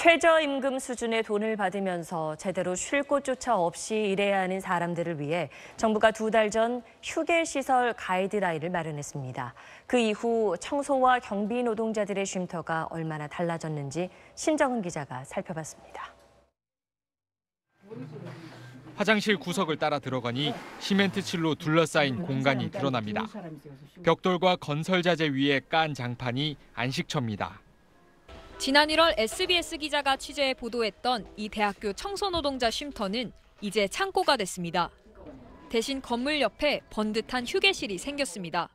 최저임금 수준의 돈을 받으면서 제대로 쉴 곳조차 없이 일해야 하는 사람들을 위해 정부가 두 달 전 휴게시설 가이드라인을 마련했습니다. 그 이후 청소와 경비 노동자들의 쉼터가 얼마나 달라졌는지 신정은 기자가 살펴봤습니다. 화장실 구석을 따라 들어가니 시멘트 칠로 둘러싸인 공간이 드러납니다. 벽돌과 건설 자재 위에 깐 장판이 안식처입니다. 지난 1월 SBS 기자가 취재해 보도했던 이 대학교 청소노동자 쉼터는 이제 창고가 됐습니다. 대신 건물 옆에 번듯한 휴게실이 생겼습니다.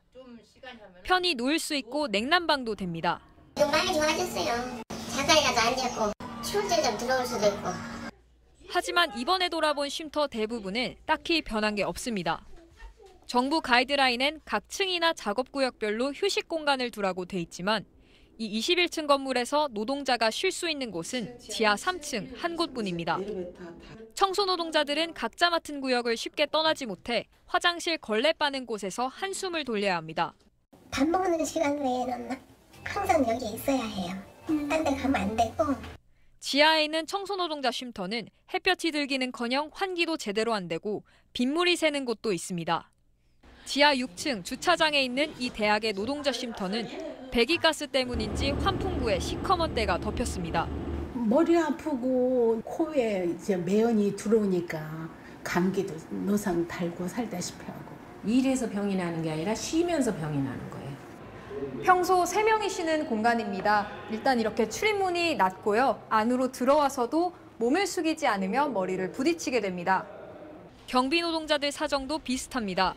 편히 누울 수 있고 냉난방도 됩니다. 좀 많이 좋아졌어요. 잠깐이라도 앉았고 추울 때 좀 들어올 수도 있고. 하지만 이번에 돌아본 쉼터 대부분은 딱히 변한 게 없습니다. 정부 가이드라인엔 각 층이나 작업구역별로 휴식 공간을 두라고 돼 있지만 이 21층 건물에서 노동자가 쉴 수 있는 곳은 지하 3층 한 곳뿐입니다. 청소 노동자들은 각자 맡은 구역을 쉽게 떠나지 못해 화장실 걸레 빠는 곳에서 한숨을 돌려야 합니다. 밥 먹는 시간 외에는 항상 여기 있어야 해요. 딴 데 가면 안 되고. 지하에 있는 청소 노동자 쉼터는 햇볕이 들기는커녕 환기도 제대로 안 되고 빗물이 새는 곳도 있습니다. 지하 6층 주차장에 있는 이 대학의 노동자 쉼터는 배기가스 때문인지 환풍구에 시커먼 때가 덮였습니다. 머리 아프고 코에 이제 매연이 들어오니까 감기도 노상 달고 살다시피 하고 일해서 병이 나는 게 아니라 쉬면서 병이 나는 거예요. 평소 3명이 쉬는 공간입니다. 일단 이렇게 출입문이 낮고요. 안으로 들어와서도 몸을 숙이지 않으면 머리를 부딪히게 됩니다. 경비 노동자들 사정도 비슷합니다.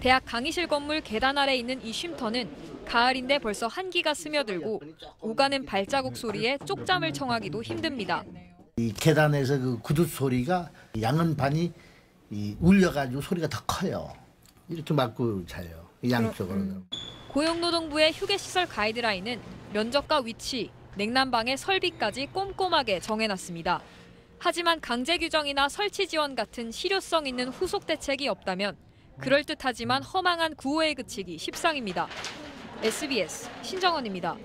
대학 강의실 건물 계단 아래 있는 이 쉼터는 가을인데 벌써 한기가 스며들고 오가는 발자국 소리에 쪽잠을 청하기도 힘듭니다. 이 계단에서 그 구두 소리가 양은 반이 이 울려가지고 소리가 더 커요. 이렇게 맞고 자요. 양쪽으로. 고용노동부의 휴게시설 가이드라인은 면적과 위치, 냉난방의 설비까지 꼼꼼하게 정해놨습니다. 하지만 강제 규정이나 설치 지원 같은 실효성 있는 후속 대책이 없다면 그럴듯하지만 허망한 구호에 그치기 십상입니다. SBS 신정원입니다.